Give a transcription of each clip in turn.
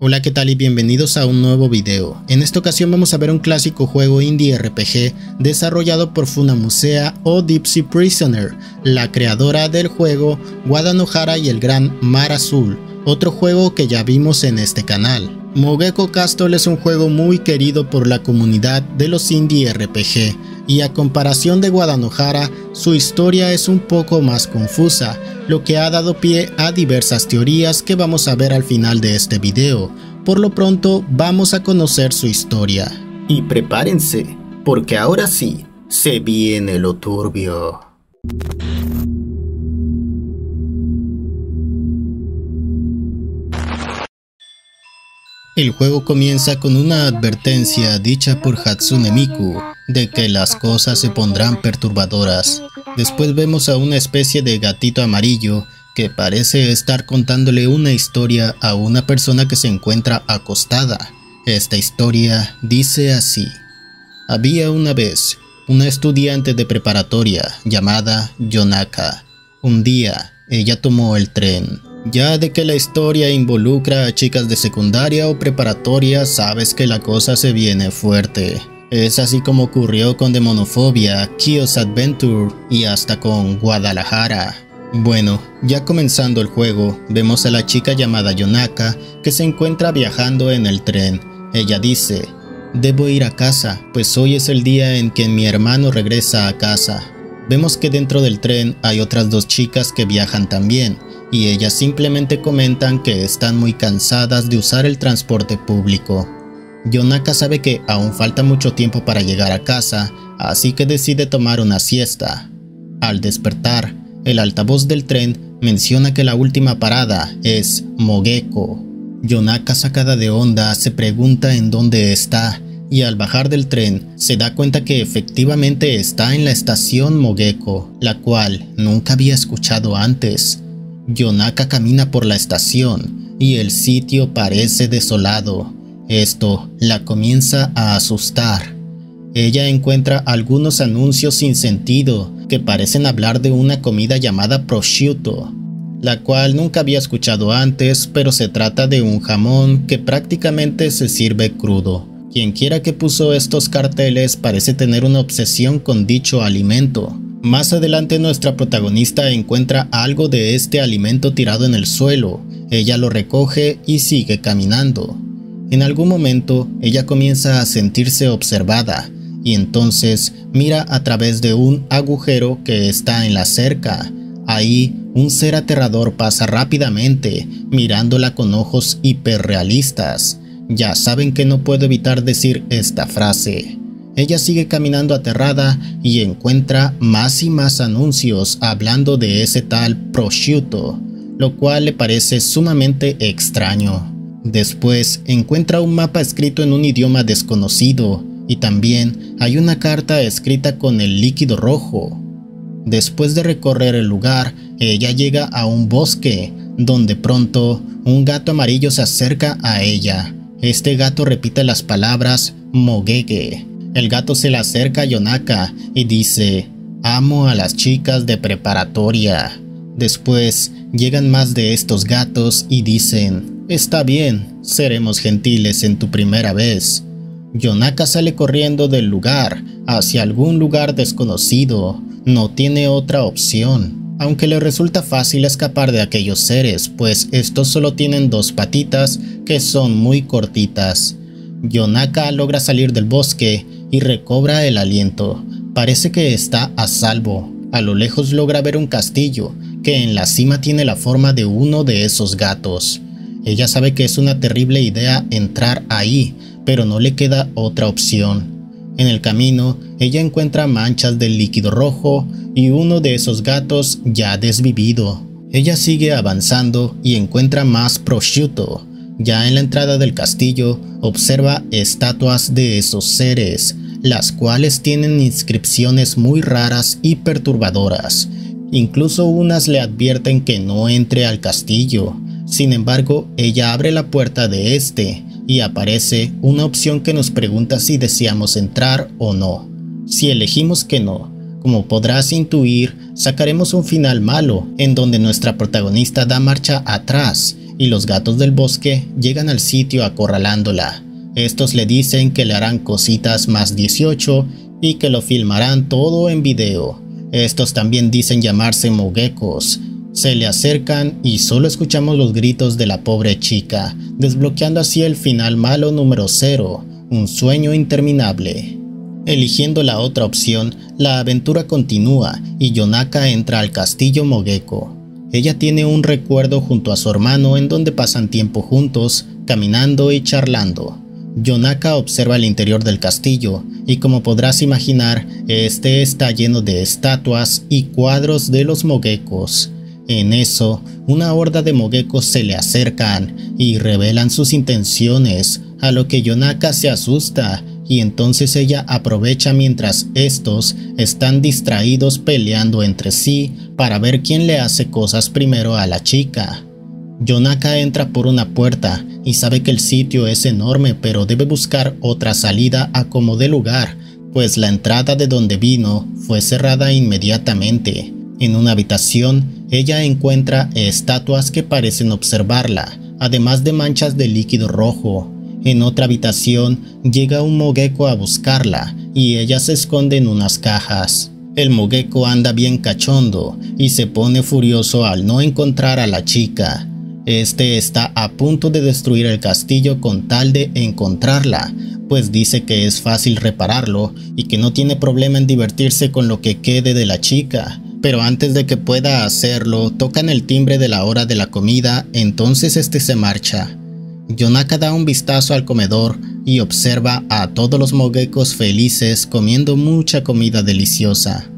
Hola qué tal y bienvenidos a un nuevo video. En esta ocasión vamos a ver un clásico juego indie RPG desarrollado por Funamusea o Deep Prisoner, la creadora del juego Guadanohara y el Gran Mar Azul, otro juego que ya vimos en este canal. Mogeko Castle es un juego muy querido por la comunidad de los indie RPG, y a comparación de Guadalajara, su historia es un poco más confusa, lo que ha dado pie a diversas teorías que vamos a ver al final de este video. Por lo pronto, vamos a conocer su historia. Y prepárense, porque ahora sí, se viene lo turbio. El juego comienza con una advertencia dicha por Hatsune Miku de que las cosas se pondrán perturbadoras. Después vemos a una especie de gatito amarillo que parece estar contándole una historia a una persona que se encuentra acostada. Esta historia dice así. Había una vez una estudiante de preparatoria llamada Yonaka. Un día, ella tomó el tren ya de que la historia involucra a chicas de secundaria o preparatoria, sabes que la cosa se viene fuerte. Es así como ocurrió con Demonofobia, Kios Adventure y hasta con Guadalajara. Bueno, ya comenzando el juego, vemos a la chica llamada Yonaka que se encuentra viajando en el tren. Ella dice, debo ir a casa, pues hoy es el día en que mi hermano regresa a casa. Vemos que dentro del tren hay otras dos chicas que viajan también, y ellas simplemente comentan que están muy cansadas de usar el transporte público. Yonaka sabe que aún falta mucho tiempo para llegar a casa, así que decide tomar una siesta. Al despertar, el altavoz del tren menciona que la última parada es Mogeko. Yonaka sacada de onda se pregunta en dónde está y al bajar del tren se da cuenta que efectivamente está en la estación Mogeko, la cual nunca había escuchado antes. Yonaka camina por la estación y el sitio parece desolado. Esto la comienza a asustar. Ella encuentra algunos anuncios sin sentido que parecen hablar de una comida llamada prosciutto, la cual nunca había escuchado antes, pero se trata de un jamón que prácticamente se sirve crudo. Quien quiera que puso estos carteles parece tener una obsesión con dicho alimento. Más adelante nuestra protagonista encuentra algo de este alimento tirado en el suelo. Ella lo recoge y sigue caminando. En algún momento ella comienza a sentirse observada y entonces mira a través de un agujero que está en la cerca. Ahí un ser aterrador pasa rápidamente mirándola con ojos hiperrealistas. Ya saben que no puedo evitar decir esta frase. Ella sigue caminando aterrada y encuentra más y más anuncios hablando de ese tal prosciutto, lo cual le parece sumamente extraño. Después encuentra un mapa escrito en un idioma desconocido y también hay una carta escrita con el líquido rojo. Después de recorrer el lugar, ella llega a un bosque, donde pronto un gato amarillo se acerca a ella. Este gato repite las palabras Mogege, el gato se le acerca a Yonaka y dice, amo a las chicas de preparatoria. Después llegan más de estos gatos y dicen, está bien, seremos gentiles en tu primera vez. Yonaka sale corriendo del lugar hacia algún lugar desconocido, no tiene otra opción, aunque le resulta fácil escapar de aquellos seres, pues estos solo tienen dos patitas que son muy cortitas. Yonaka logra salir del bosque y recobra el aliento. Parece que está a salvo. A lo lejos logra ver un castillo, que en la cima tiene la forma de uno de esos gatos. Ella sabe que es una terrible idea entrar ahí, pero no le queda otra opción. En el camino, ella encuentra manchas del líquido rojo y uno de esos gatos ya desvivido. Ella sigue avanzando y encuentra más prosciutto. Ya en la entrada del castillo, observa estatuas de esos seres, las cuales tienen inscripciones muy raras y perturbadoras. Incluso unas le advierten que no entre al castillo. Sin embargo, ella abre la puerta de este y aparece una opción que nos pregunta si deseamos entrar o no. Si elegimos que no, como podrás intuir, sacaremos un final malo, en donde nuestra protagonista da marcha atrás y los gatos del bosque llegan al sitio acorralándola. Estos le dicen que le harán cositas más 18 y que lo filmarán todo en video. Estos también dicen llamarse moguecos. Se le acercan y solo escuchamos los gritos de la pobre chica, desbloqueando así el final malo número 0, un sueño interminable. Eligiendo la otra opción, la aventura continúa y Yonaka entra al castillo Mogeko. Ella tiene un recuerdo junto a su hermano en donde pasan tiempo juntos, caminando y charlando. Yonaka observa el interior del castillo y como podrás imaginar, este está lleno de estatuas y cuadros de los moguecos. En eso, una horda de moguecos se le acercan y revelan sus intenciones, a lo que Yonaka se asusta y entonces ella aprovecha mientras estos están distraídos peleando entre sí para ver quién le hace cosas primero a la chica. Yonaka entra por una puerta y sabe que el sitio es enorme pero debe buscar otra salida a como de lugar, pues la entrada de donde vino fue cerrada inmediatamente. En una habitación, ella encuentra estatuas que parecen observarla, además de manchas de líquido rojo, en otra habitación llega un mogeco a buscarla y ella se esconde en unas cajas. El mogeco anda bien cachondo y se pone furioso al no encontrar a la chica. Este está a punto de destruir el castillo con tal de encontrarla, pues dice que es fácil repararlo y que no tiene problema en divertirse con lo que quede de la chica. Pero antes de que pueda hacerlo, tocan el timbre de la hora de la comida, entonces este se marcha. Yonaka da un vistazo al comedor y observa a todos los moguecos felices comiendo mucha comida deliciosa.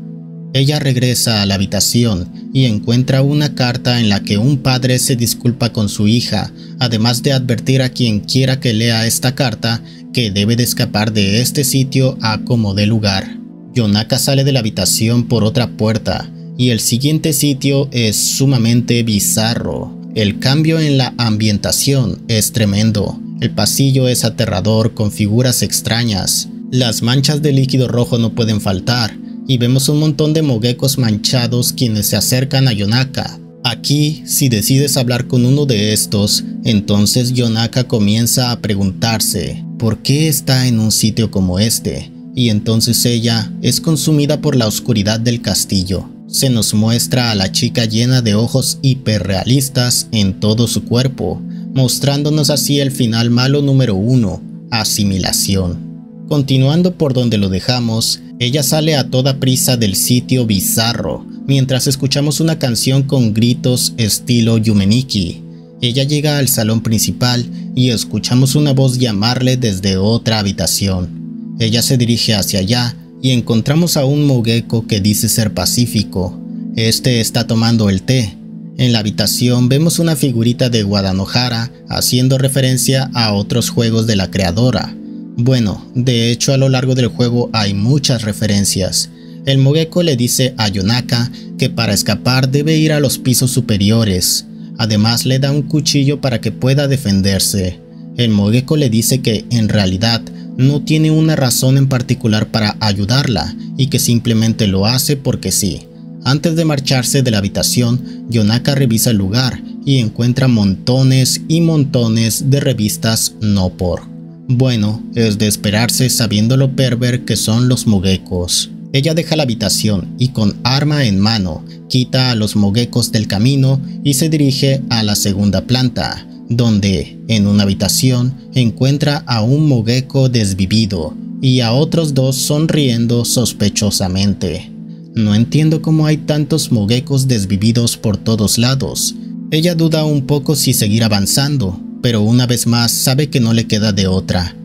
Ella regresa a la habitación y encuentra una carta en la que un padre se disculpa con su hija, además de advertir a quien quiera que lea esta carta que debe de escapar de este sitio a como de lugar. Yonaka sale de la habitación por otra puerta y el siguiente sitio es sumamente bizarro. El cambio en la ambientación es tremendo. El pasillo es aterrador con figuras extrañas. Las manchas de líquido rojo no pueden faltar y vemos un montón de moguecos manchados quienes se acercan a Yonaka. Aquí, si decides hablar con uno de estos, entonces Yonaka comienza a preguntarse por qué está en un sitio como este, y entonces ella es consumida por la oscuridad del castillo se nos muestra a la chica llena de ojos hiperrealistas en todo su cuerpo, mostrándonos así el final malo número uno, asimilación. Continuando por donde lo dejamos, ella sale a toda prisa del sitio bizarro, mientras escuchamos una canción con gritos estilo Yumeniki. Ella llega al salón principal y escuchamos una voz llamarle desde otra habitación. Ella se dirige hacia allá y encontramos a un mogueco que dice ser pacífico. Este está tomando el té. En la habitación vemos una figurita de Guadalajara haciendo referencia a otros juegos de la creadora. Bueno, de hecho a lo largo del juego hay muchas referencias. El mogueco le dice a Yonaka que para escapar debe ir a los pisos superiores. Además le da un cuchillo para que pueda defenderse. El mogueco le dice que en realidad no tiene una razón en particular para ayudarla y que simplemente lo hace porque sí. Antes de marcharse de la habitación, Yonaka revisa el lugar y encuentra montones y montones de revistas no por. Bueno, es de esperarse sabiendo lo perver que son los moguecos. Ella deja la habitación y con arma en mano quita a los moguecos del camino y se dirige a la segunda planta, donde, en una habitación, encuentra a un mogeco desvivido y a otros dos sonriendo sospechosamente. No entiendo cómo hay tantos moguecos desvividos por todos lados. Ella duda un poco si seguir avanzando, pero una vez más sabe que no le queda de otra.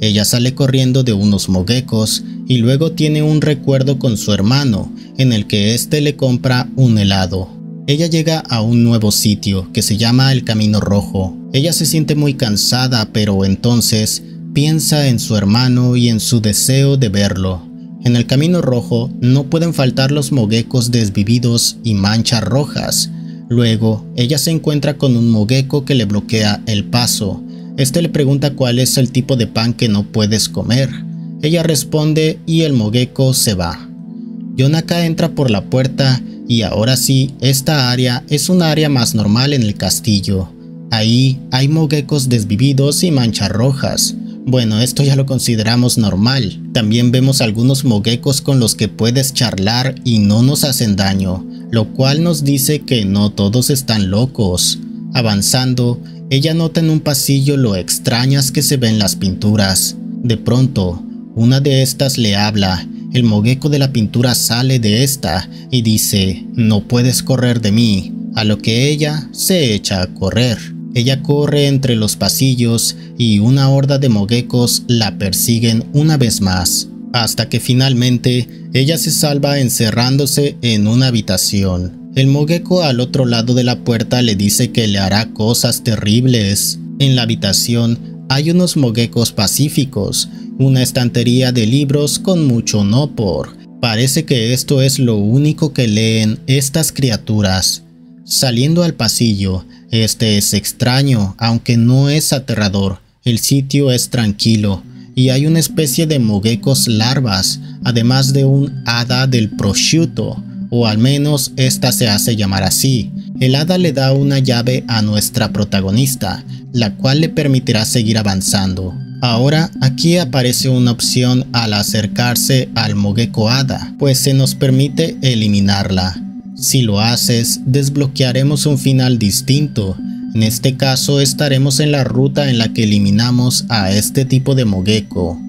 Ella sale corriendo de unos moguecos y luego tiene un recuerdo con su hermano, en el que éste le compra un helado. Ella llega a un nuevo sitio que se llama el Camino Rojo. Ella se siente muy cansada, pero entonces piensa en su hermano y en su deseo de verlo. En el Camino Rojo no pueden faltar los moguecos desvividos y manchas rojas. Luego, ella se encuentra con un mogueco que le bloquea el paso. Este le pregunta cuál es el tipo de pan que no puedes comer. Ella responde y el mogueco se va. Yonaka entra por la puerta y ahora sí, esta área es un área más normal en el castillo. Ahí hay moguecos desvividos y manchas rojas. Bueno, esto ya lo consideramos normal. También vemos algunos moguecos con los que puedes charlar y no nos hacen daño, lo cual nos dice que no todos están locos. Avanzando, ella nota en un pasillo lo extrañas que se ven las pinturas. De pronto, una de estas le habla. El mogueco de la pintura sale de esta y dice, no puedes correr de mí, a lo que ella se echa a correr. Ella corre entre los pasillos y una horda de moguecos la persiguen una vez más, hasta que finalmente ella se salva encerrándose en una habitación. El mogueco al otro lado de la puerta le dice que le hará cosas terribles. En la habitación hay unos moguecos pacíficos, una estantería de libros con mucho no por. Parece que esto es lo único que leen estas criaturas. Saliendo al pasillo, este es extraño, aunque no es aterrador. El sitio es tranquilo y hay una especie de moguecos larvas, además de un hada del prosciutto, o al menos esta se hace llamar así. El hada le da una llave a nuestra protagonista, la cual le permitirá seguir avanzando. Ahora aquí aparece una opción al acercarse al mogeco hada, pues se nos permite eliminarla. Si lo haces, desbloquearemos un final distinto. En este caso estaremos en la ruta en la que eliminamos a este tipo de Mogeko.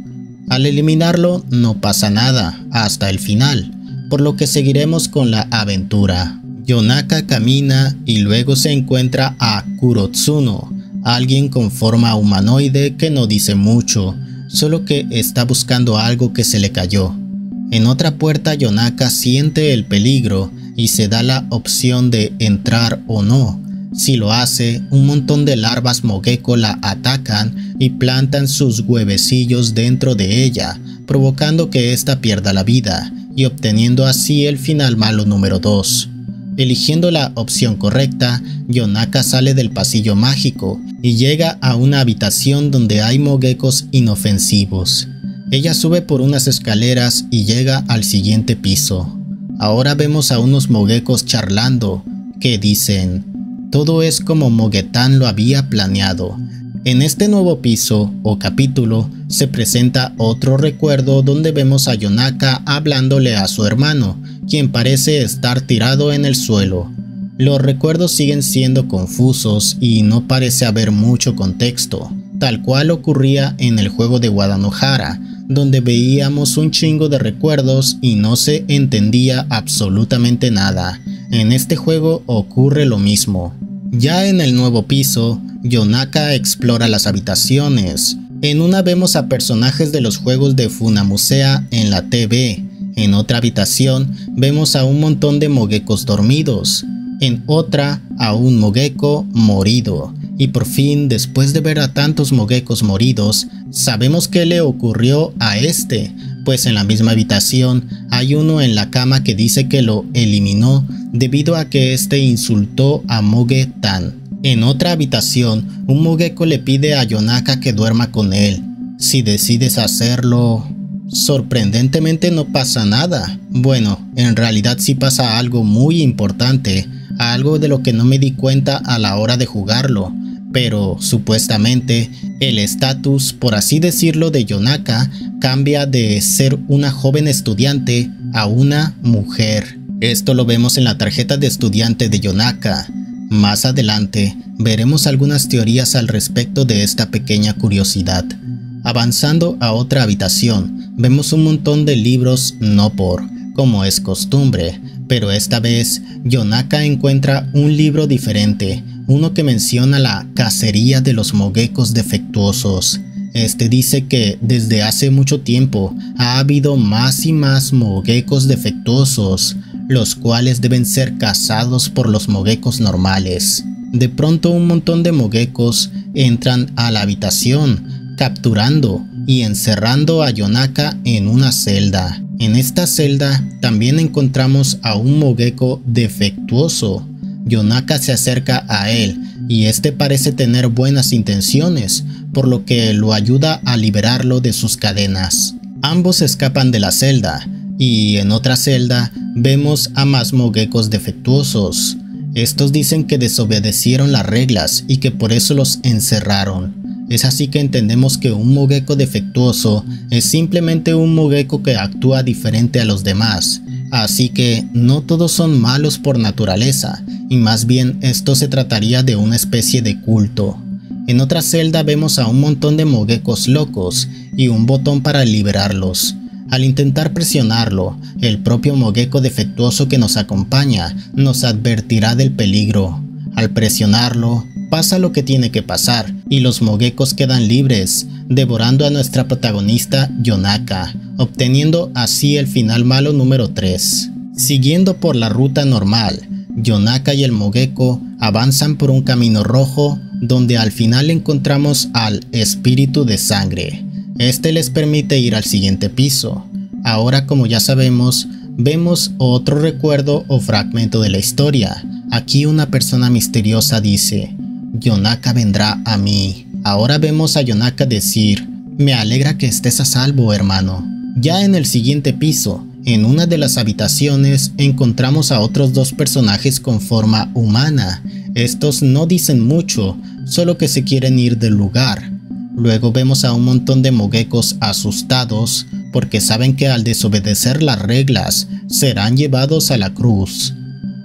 Al eliminarlo no pasa nada hasta el final, por lo que seguiremos con la aventura. Yonaka camina y luego se encuentra a Kurotsuno, alguien con forma humanoide que no dice mucho, solo que está buscando algo que se le cayó. En otra puerta Yonaka siente el peligro y se da la opción de entrar o no. Si lo hace, un montón de larvas mogeko la atacan y plantan sus huevecillos dentro de ella, provocando que ésta pierda la vida y obteniendo así el final malo número 2. Eligiendo la opción correcta, Yonaka sale del pasillo mágico y llega a una habitación donde hay moguecos inofensivos. Ella sube por unas escaleras y llega al siguiente piso. Ahora vemos a unos moguecos charlando que dicen, todo es como Moguetán lo había planeado. En este nuevo piso o capítulo se presenta otro recuerdo donde vemos a Yonaka hablándole a su hermano, quien parece estar tirado en el suelo. Los recuerdos siguen siendo confusos y no parece haber mucho contexto, tal cual ocurría en el juego de Guadalajara, donde veíamos un chingo de recuerdos y no se entendía absolutamente nada. En este juego ocurre lo mismo. Ya en el nuevo piso, Yonaka explora las habitaciones. En una vemos a personajes de los juegos de Funamusea en la TV. En otra habitación vemos a un montón de moguecos dormidos. En otra a un mogueco morido. Y por fin, después de ver a tantos moguecos moridos, sabemos qué le ocurrió a este, pues en la misma habitación hay uno en la cama que dice que lo eliminó debido a que este insultó a Moge Tan. En otra habitación, un mogueco le pide a Yonaka que duerma con él. Si decides hacerlo, sorprendentemente no pasa nada. Bueno, en realidad sí pasa algo muy importante, algo de lo que no me di cuenta a la hora de jugarlo pero supuestamente el estatus, por así decirlo, de Yonaka cambia de ser una joven estudiante a una mujer. Esto lo vemos en la tarjeta de estudiante de Yonaka. Más adelante veremos algunas teorías al respecto de esta pequeña curiosidad. Avanzando a otra habitación, vemos un montón de libros no por, como es costumbre, pero esta vez Yonaka encuentra un libro diferente, uno que menciona la cacería de los moguecos defectuosos. Este dice que desde hace mucho tiempo ha habido más y más moguecos defectuosos, los cuales deben ser cazados por los moguecos normales. De pronto un montón de moguecos entran a la habitación, capturando y encerrando a Yonaka en una celda. En esta celda también encontramos a un mogueco defectuoso, Yonaka se acerca a él y este parece tener buenas intenciones, por lo que lo ayuda a liberarlo de sus cadenas. Ambos escapan de la celda y en otra celda vemos a más moguecos defectuosos. Estos dicen que desobedecieron las reglas y que por eso los encerraron. Es así que entendemos que un Mogeko defectuoso es simplemente un Mogeko que actúa diferente a los demás. Así que no todos son malos por naturaleza, y más bien esto se trataría de una especie de culto. En otra celda vemos a un montón de Mogekos locos y un botón para liberarlos. Al intentar presionarlo, el propio Mogeko defectuoso que nos acompaña nos advertirá del peligro. Al presionarlo, pasa lo que tiene que pasar y los Mogekos quedan libres, devorando a nuestra protagonista Yonaka, obteniendo así el final malo número 3. Siguiendo por la ruta normal, Yonaka y el Mogeko avanzan por un camino rojo donde al final encontramos al espíritu de sangre. Este les permite ir al siguiente piso. Ahora como ya sabemos, vemos otro recuerdo o fragmento de la historia. Aquí una persona misteriosa dice, Yonaka vendrá a mí. Ahora vemos a Yonaka decir, me alegra que estés a salvo, hermano. Ya en el siguiente piso, en una de las habitaciones, encontramos a otros dos personajes con forma humana. Estos no dicen mucho, solo que se quieren ir del lugar. Luego vemos a un montón de moguecos asustados porque saben que al desobedecer las reglas serán llevados a la cruz.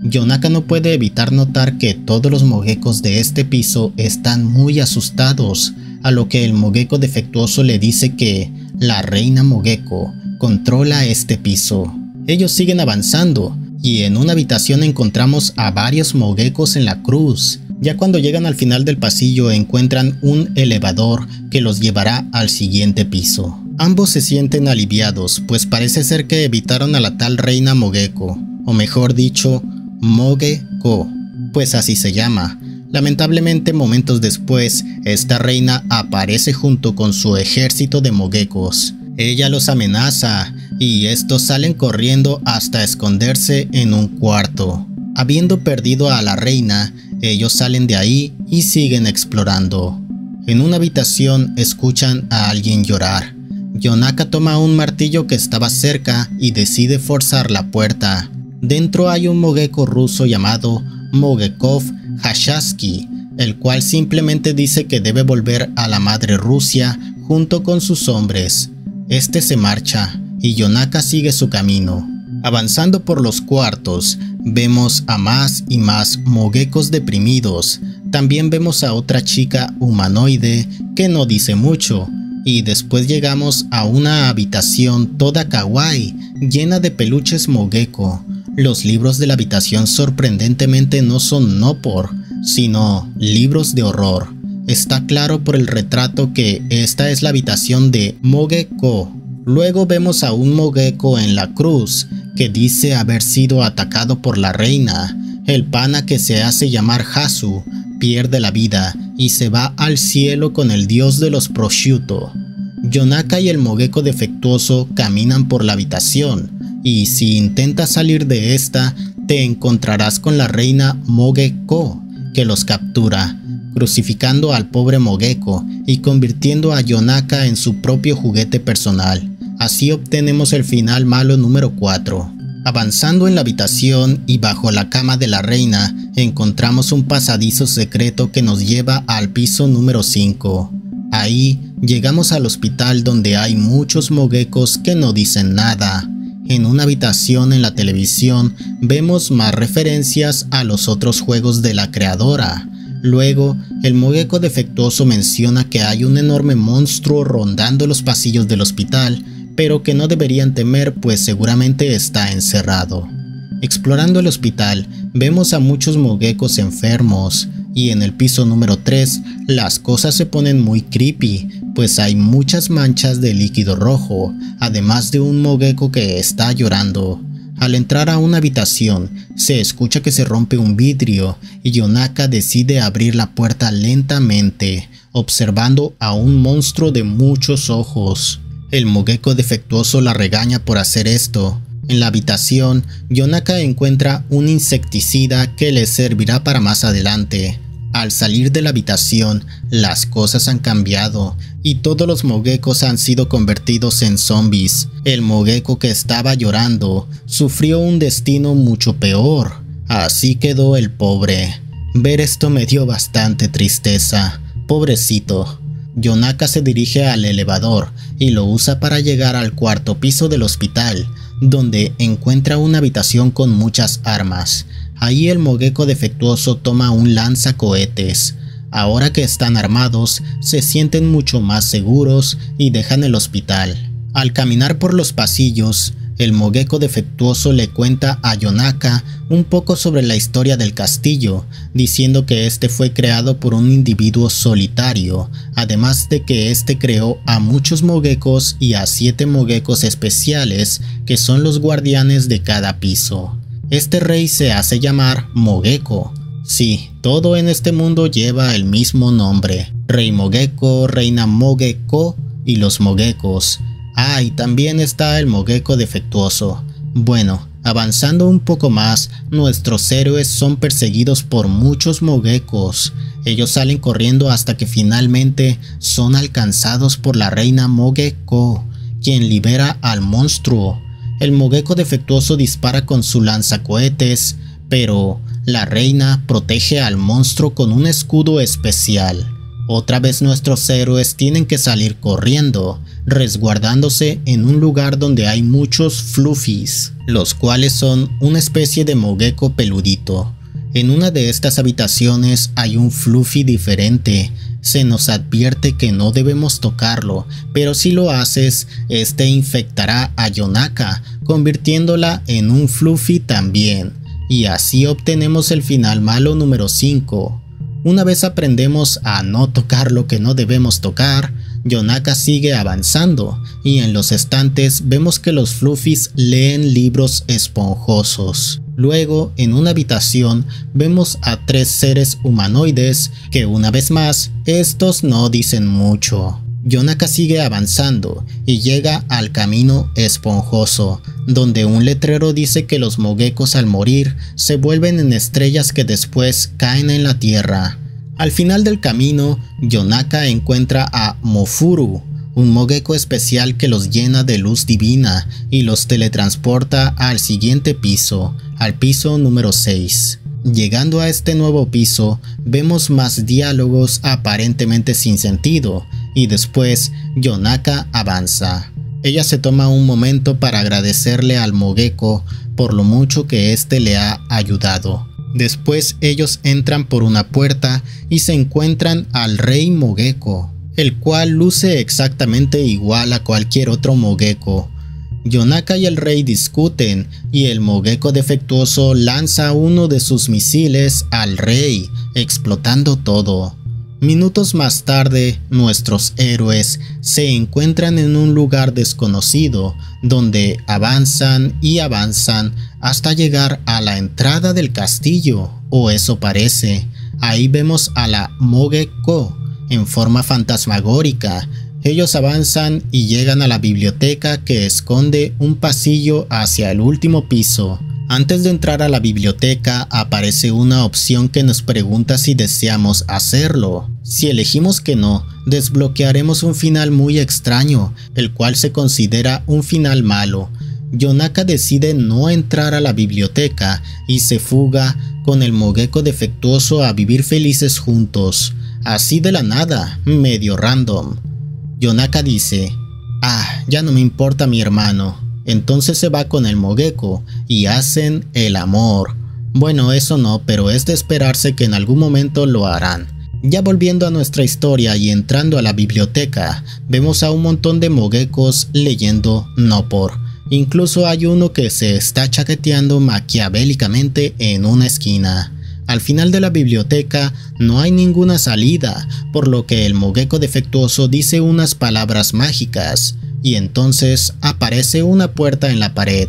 Yonaka no puede evitar notar que todos los moguecos de este piso están muy asustados, a lo que el mogueco defectuoso le dice que la reina mogueco controla este piso. Ellos siguen avanzando y en una habitación encontramos a varios moguecos en la cruz. Ya cuando llegan al final del pasillo encuentran un elevador que los llevará al siguiente piso. Ambos se sienten aliviados, pues parece ser que evitaron a la tal reina Mogeko, o mejor dicho, Moge-ko, pues así se llama. Lamentablemente momentos después, esta reina aparece junto con su ejército de Mogekos. Ella los amenaza y estos salen corriendo hasta esconderse en un cuarto. Habiendo perdido a la reina, ellos salen de ahí y siguen explorando. En una habitación escuchan a alguien llorar. Yonaka toma un martillo que estaba cerca y decide forzar la puerta. Dentro hay un Mogeko ruso llamado Mogekov Hashasky, el cual simplemente dice que debe volver a la madre Rusia junto con sus hombres. Este se marcha y Yonaka sigue su camino. Avanzando por los cuartos, vemos a más y más Mogekos deprimidos. También vemos a otra chica humanoide que no dice mucho. Y después llegamos a una habitación toda kawaii, llena de peluches Mogeko. Los libros de la habitación sorprendentemente no son no por, sino libros de horror. Está claro por el retrato que esta es la habitación de Mogeko. Luego vemos a un Mogeko en la cruz que dice haber sido atacado por la reina. El pana que se hace llamar Hasu pierde la vida y se va al cielo con el dios de los prosciutto. Yonaka y el Mogeko defectuoso caminan por la habitación y si intentas salir de esta, te encontrarás con la reina Mogeko, que los captura, crucificando al pobre Mogeko y convirtiendo a Yonaka en su propio juguete personal. Así obtenemos el final malo número 4. Avanzando en la habitación y bajo la cama de la reina, encontramos un pasadizo secreto que nos lleva al piso número 5. Ahí llegamos al hospital donde hay muchos moguecos que no dicen nada. En una habitación en la televisión vemos más referencias a los otros juegos de la creadora. Luego, el mogeco defectuoso menciona que hay un enorme monstruo rondando los pasillos del hospital, pero que no deberían temer pues seguramente está encerrado. Explorando el hospital, vemos a muchos moguecos enfermos, y en el piso número 3 las cosas se ponen muy creepy, pues hay muchas manchas de líquido rojo, además de un mogeco que está llorando. Al entrar a una habitación, se escucha que se rompe un vidrio y Yonaka decide abrir la puerta lentamente, observando a un monstruo de muchos ojos. El mogeco defectuoso la regaña por hacer esto. En la habitación, Yonaka encuentra un insecticida que le servirá para más adelante. Al salir de la habitación, las cosas han cambiado y todos los moguecos han sido convertidos en zombies. El mogueco que estaba llorando sufrió un destino mucho peor. Así quedó el pobre. Ver esto me dio bastante tristeza. Pobrecito. Yonaka se dirige al elevador y lo usa para llegar al cuarto piso del hospital, donde encuentra una habitación con muchas armas. Ahí el mogeco defectuoso toma un lanzacohetes. Ahora que están armados, se sienten mucho más seguros y dejan el hospital. Al caminar por los pasillos, el mogeco defectuoso le cuenta a Yonaka un poco sobre la historia del castillo, diciendo que este fue creado por un individuo solitario, además de que este creó a muchos mogekos y a siete mogekos especiales, que son los guardianes de cada piso. Este rey se hace llamar Mogeko. Sí, todo en este mundo lleva el mismo nombre, Rey Mogeko, Reina Mogeko y los Mogekos. Ah, y también está el Mogeko defectuoso. Bueno, avanzando un poco más, nuestros héroes son perseguidos por muchos Mogekos. Ellos salen corriendo hasta que finalmente son alcanzados por la reina Mogeko, quien libera al monstruo. El Mogeko defectuoso dispara con su lanzacohetes, pero la reina protege al monstruo con un escudo especial. Otra vez nuestros héroes tienen que salir corriendo, resguardándose en un lugar donde hay muchos fluffies, los cuales son una especie de mogeco peludito. En una de estas habitaciones hay un fluffy diferente. Se nos advierte que no debemos tocarlo, pero si lo haces, este infectará a Yonaka, convirtiéndola en un fluffy también. Y así obtenemos el final malo número 5. Una vez aprendemos a no tocar lo que no debemos tocar, Yonaka sigue avanzando y en los estantes vemos que los Fluffies leen libros esponjosos. Luego, en una habitación, vemos a tres seres humanoides que una vez más, estos no dicen mucho. Yonaka sigue avanzando y llega al camino esponjoso, donde un letrero dice que los moguecos al morir se vuelven en estrellas que después caen en la tierra. Al final del camino, Yonaka encuentra a Mofuru, un mogeco especial que los llena de luz divina y los teletransporta al siguiente piso, al piso número 6. Llegando a este nuevo piso, vemos más diálogos aparentemente sin sentido, y después Yonaka avanza. Ella se toma un momento para agradecerle al Mogeko por lo mucho que éste le ha ayudado. Después ellos entran por una puerta y se encuentran al rey Mogeko, el cual luce exactamente igual a cualquier otro Mogeko, Yonaka y el rey discuten y el Mogeko defectuoso lanza uno de sus misiles al rey, explotando todo. Minutos más tarde, nuestros héroes se encuentran en un lugar desconocido donde avanzan y avanzan hasta llegar a la entrada del castillo, o eso parece. Ahí vemos a la Mogeko en forma fantasmagórica ellos avanzan y llegan a la biblioteca que esconde un pasillo hacia el último piso. Antes de entrar a la biblioteca aparece una opción que nos pregunta si deseamos hacerlo. Si elegimos que no, desbloquearemos un final muy extraño, el cual se considera un final malo. Yonaka decide no entrar a la biblioteca y se fuga con el Mogeko defectuoso a vivir felices juntos. Así de la nada, medio random. Yonaka dice, ah, ya no me importa mi hermano. Entonces se va con el Mogeko y hacen el amor. Bueno, eso no, pero es de esperarse que en algún momento lo harán. Ya volviendo a nuestra historia y entrando a la biblioteca, vemos a un montón de Mogekos leyendo no por. Incluso hay uno que se está chaqueteando maquiavélicamente en una esquina. Al final de la biblioteca no hay ninguna salida, por lo que el mogeco defectuoso dice unas palabras mágicas, y entonces aparece una puerta en la pared.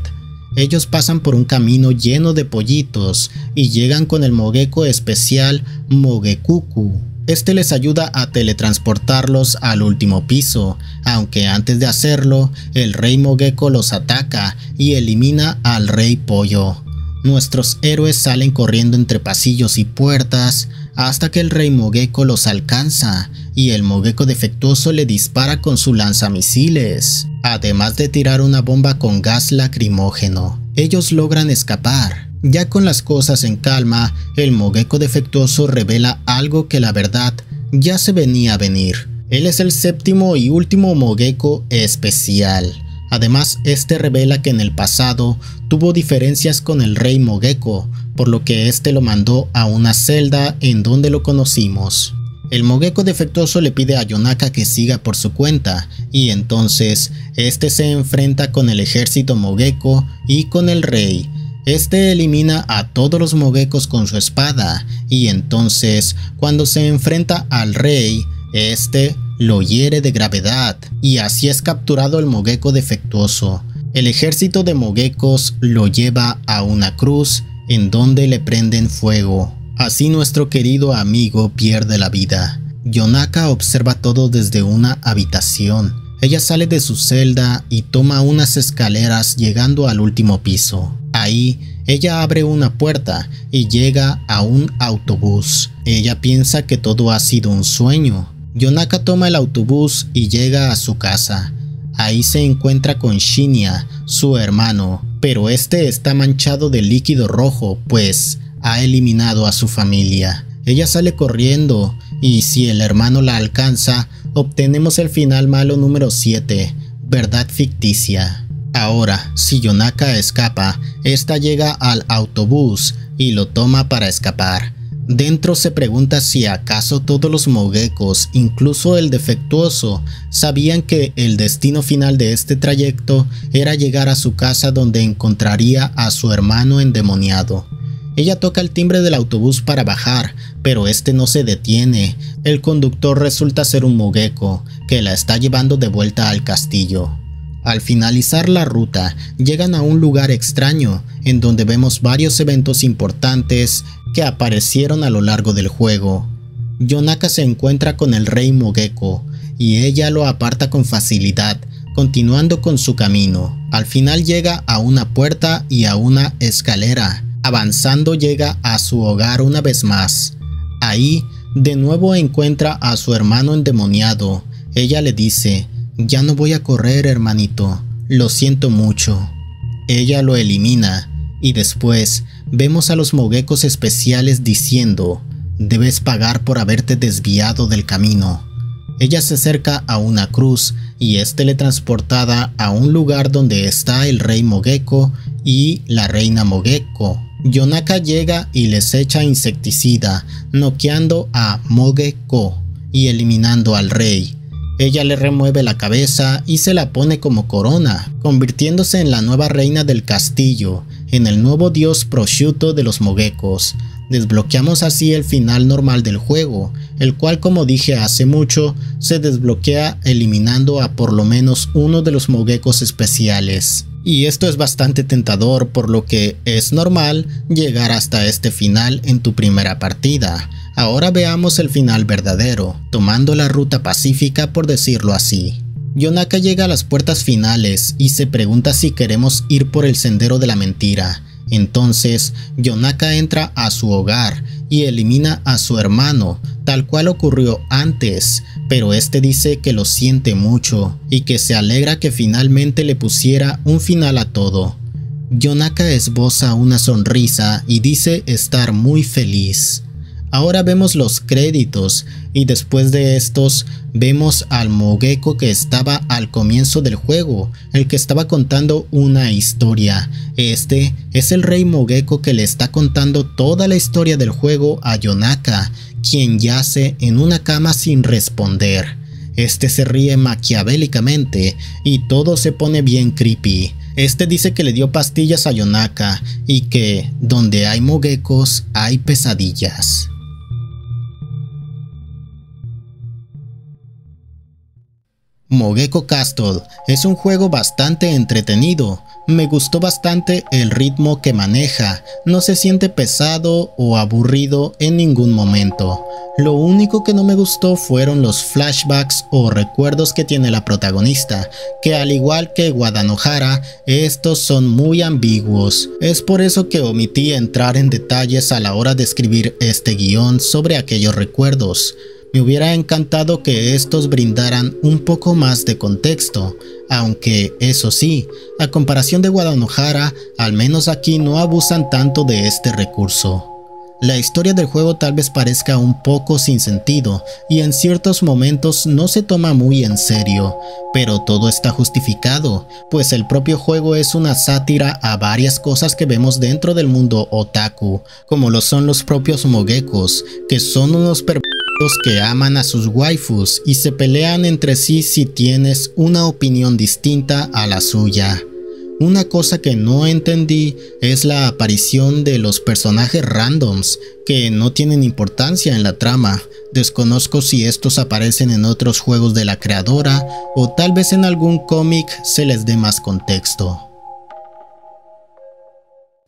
Ellos pasan por un camino lleno de pollitos y llegan con el mogeco especial Mogekuku. Este les ayuda a teletransportarlos al último piso, aunque antes de hacerlo, el rey Mogeko los ataca y elimina al rey pollo. Nuestros héroes salen corriendo entre pasillos y puertas hasta que el rey Mogeko los alcanza y el Mogeko defectuoso le dispara con su lanzamisiles, además de tirar una bomba con gas lacrimógeno. Ellos logran escapar. Ya con las cosas en calma, el Mogeko defectuoso revela algo que la verdad ya se venía a venir. Él es el séptimo y último Mogeko especial. Además, este revela que en el pasado tuvo diferencias con el rey Mogeko, por lo que este lo mandó a una celda en donde lo conocimos. El Mogeko defectuoso le pide a Yonaka que siga por su cuenta, y entonces este se enfrenta con el ejército Mogeko y con el rey. Este elimina a todos los Mogekos con su espada, y entonces cuando se enfrenta al rey, este lo hiere de gravedad, y así es capturado el Mogeko defectuoso. El ejército de Mogekos lo lleva a una cruz en donde le prenden fuego. Así nuestro querido amigo pierde la vida. Yonaka observa todo desde una habitación. Ella sale de su celda y toma unas escaleras llegando al último piso. Ahí, ella abre una puerta y llega a un autobús. Ella piensa que todo ha sido un sueño. Yonaka toma el autobús y llega a su casa. Ahí se encuentra con Shinya, su hermano, pero este está manchado de líquido rojo, pues ha eliminado a su familia. Ella sale corriendo y si el hermano la alcanza, obtenemos el final malo número 7, verdad ficticia. Ahora, si Yonaka escapa, esta llega al autobús y lo toma para escapar. Dentro se pregunta si acaso todos los moguecos, incluso el defectuoso, sabían que el destino final de este trayecto era llegar a su casa donde encontraría a su hermano endemoniado. Ella toca el timbre del autobús para bajar, pero este no se detiene. El conductor resulta ser un mogueco, que la está llevando de vuelta al castillo. Al finalizar la ruta, llegan a un lugar extraño, en donde vemos varios eventos importantes que aparecieron a lo largo del juego. Yonaka se encuentra con el rey Mogeko, y ella lo aparta con facilidad, continuando con su camino. Al final llega a una puerta y a una escalera, Avanzando llega a su hogar una vez más. Ahí, de nuevo encuentra a su hermano endemoniado. Ella le dice, ya no voy a correr hermanito, lo siento mucho. Ella lo elimina y después vemos a los moguecos especiales diciendo, debes pagar por haberte desviado del camino. Ella se acerca a una cruz y es teletransportada a un lugar donde está el rey Mogeko y la reina Mogeko. Yonaka llega y les echa insecticida, noqueando a Mogeko y eliminando al rey. Ella le remueve la cabeza y se la pone como corona, convirtiéndose en la nueva reina del castillo, en el nuevo dios prosciutto de los Mogekos. Desbloqueamos así el final normal del juego, el cual como dije hace mucho, se desbloquea eliminando a por lo menos uno de los Mogekos especiales. Y esto es bastante tentador por lo que es normal llegar hasta este final en tu primera partida. Ahora veamos el final verdadero, tomando la ruta pacífica por decirlo así. Yonaka llega a las puertas finales y se pregunta si queremos ir por el sendero de la mentira. Entonces, Yonaka entra a su hogar y elimina a su hermano, tal cual ocurrió antes, pero este dice que lo siente mucho y que se alegra que finalmente le pusiera un final a todo. Yonaka esboza una sonrisa y dice estar muy feliz. Ahora vemos los créditos y después de estos vemos al Mogeko que estaba al comienzo del juego, el que estaba contando una historia. Este es el rey Mogeko que le está contando toda la historia del juego a Yonaka, quien yace en una cama sin responder. Este se ríe maquiavélicamente y todo se pone bien creepy. Este dice que le dio pastillas a Yonaka y que donde hay moguecos hay pesadillas. Mogeko Castle es un juego bastante entretenido. Me gustó bastante el ritmo que maneja, no se siente pesado o aburrido en ningún momento. Lo único que no me gustó fueron los flashbacks o recuerdos que tiene la protagonista, que al igual que Guadanohara, estos son muy ambiguos. Es por eso que omití entrar en detalles a la hora de escribir este guion sobre aquellos recuerdos. Me hubiera encantado que estos brindaran un poco más de contexto. aunque eso sí, a comparación de Guadalajara, al menos aquí no abusan tanto de este recurso. La historia del juego tal vez parezca un poco sin sentido y en ciertos momentos no se toma muy en serio, pero todo está justificado, pues el propio juego es una sátira a varias cosas que vemos dentro del mundo otaku, como lo son los propios mogekos, que son unos perversos que aman a sus waifus y se pelean entre sí si tienes una opinión distinta a la suya. Una cosa que no entendí es la aparición de los personajes randoms que no tienen importancia en la trama. Desconozco si estos aparecen en otros juegos de la creadora o tal vez en algún cómic se les dé más contexto.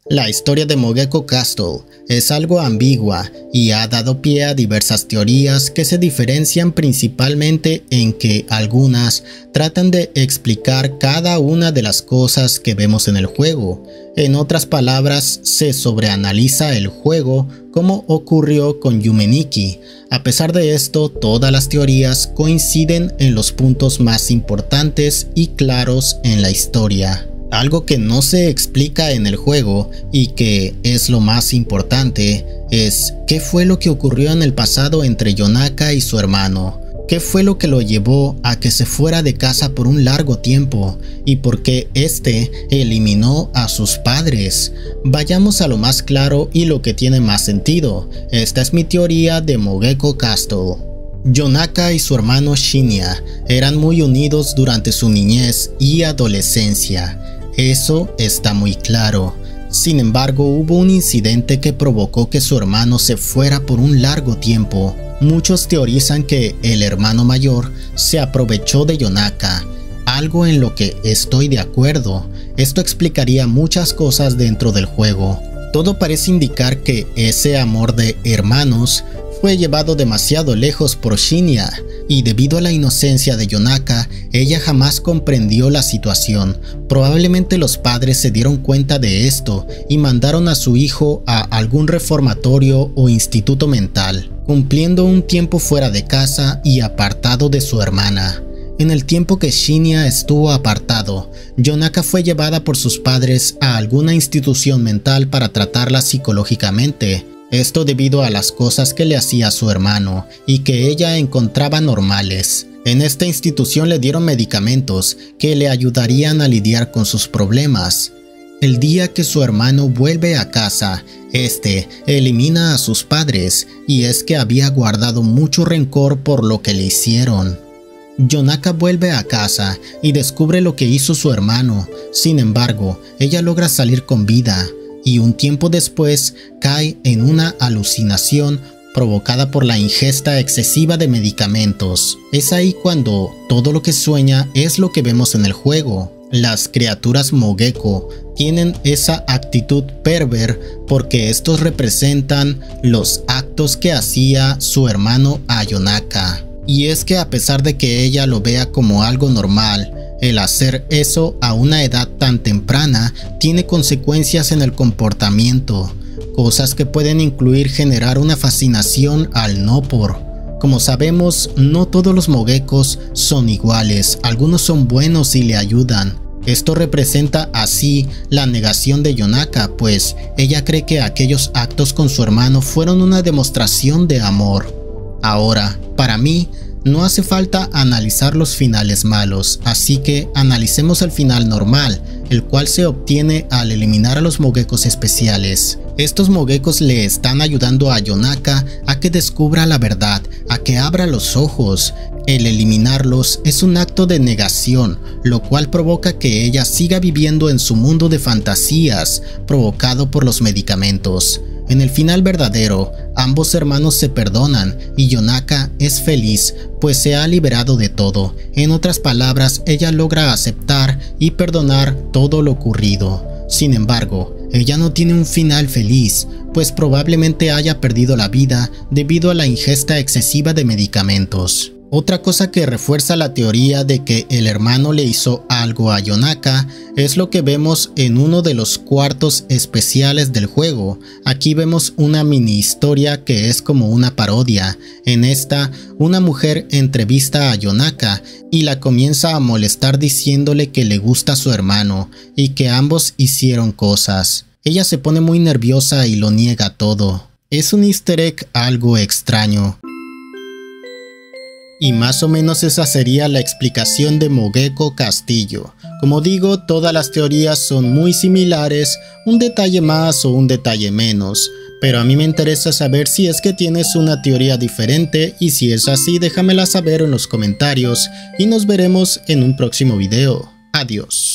La historia de Mogeko Castle es algo ambigua y ha dado pie a diversas teorías que se diferencian principalmente en que algunas tratan de explicar cada una de las cosas que vemos en el juego. En otras palabras, se sobreanaliza el juego como ocurrió con Yumeniki. A pesar de esto, todas las teorías coinciden en los puntos más importantes y claros en la historia. Algo que no se explica en el juego y que es lo más importante es qué fue lo que ocurrió en el pasado entre Yonaka y su hermano. ¿Qué fue lo que lo llevó a que se fuera de casa por un largo tiempo y por qué éste eliminó a sus padres? Vayamos a lo más claro y lo que tiene más sentido. Esta es mi teoría de Mogeko Castle. Yonaka y su hermano Shinya eran muy unidos durante su niñez y adolescencia. Eso está muy claro. Sin embargo, hubo un incidente que provocó que su hermano se fuera por un largo tiempo. Muchos teorizan que el hermano mayor se aprovechó de Yonaka, algo en lo que estoy de acuerdo. Esto explicaría muchas cosas dentro del juego. Todo parece indicar que ese amor de hermanos fue llevado demasiado lejos por Shinya, y debido a la inocencia de Yonaka, ella jamás comprendió la situación. Probablemente los padres se dieron cuenta de esto y mandaron a su hijo a algún reformatorio o instituto mental, cumpliendo un tiempo fuera de casa y apartado de su hermana. En el tiempo que Shinya estuvo apartado, Yonaka fue llevada por sus padres a alguna institución mental para tratarla psicológicamente, esto debido a las cosas que le hacía su hermano y que ella encontraba normales. En esta institución le dieron medicamentos que le ayudarían a lidiar con sus problemas. El día que su hermano vuelve a casa, este elimina a sus padres y es que había guardado mucho rencor por lo que le hicieron. Yonaka vuelve a casa y descubre lo que hizo su hermano, sin embargo, ella logra salir con vida, y un tiempo después cae en una alucinación provocada por la ingesta excesiva de medicamentos. Es ahí cuando todo lo que sueña es lo que vemos en el juego. Las criaturas Mogeko tienen esa actitud perver porque estos representan los actos que hacía su hermano Ayonaka. Y es que a pesar de que ella lo vea como algo normal, el hacer eso a una edad tan temprana tiene consecuencias en el comportamiento, cosas que pueden incluir generar una fascinación al no por. Como sabemos, no todos los moguecos son iguales, algunos son buenos y le ayudan. Esto representa así la negación de Yonaka, pues ella cree que aquellos actos con su hermano fueron una demostración de amor. Ahora, para mí, no hace falta analizar los finales malos, así que analicemos el final normal, el cual se obtiene al eliminar a los mogekos especiales. Estos mogekos le están ayudando a Yonaka a que descubra la verdad, a que abra los ojos. El eliminarlos es un acto de negación, lo cual provoca que ella siga viviendo en su mundo de fantasías, provocado por los medicamentos. En el final verdadero, ambos hermanos se perdonan y Yonaka es feliz pues se ha liberado de todo. En otras palabras, ella logra aceptar y perdonar todo lo ocurrido. Sin embargo, ella no tiene un final feliz, pues probablemente haya perdido la vida debido a la ingesta excesiva de medicamentos. Otra cosa que refuerza la teoría de que el hermano le hizo algo a Yonaka es lo que vemos en uno de los cuartos especiales del juego. Aquí vemos una mini historia que es como una parodia. En esta, una mujer entrevista a Yonaka y la comienza a molestar diciéndole que le gusta a su hermano y que ambos hicieron cosas. Ella se pone muy nerviosa y lo niega todo. Es un easter egg algo extraño. Y más o menos esa sería la explicación de Mogeko Castillo. Como digo, todas las teorías son muy similares, un detalle más o un detalle menos, pero a mí me interesa saber si es que tienes una teoría diferente y si es así déjamela saber en los comentarios y nos veremos en un próximo video. Adiós.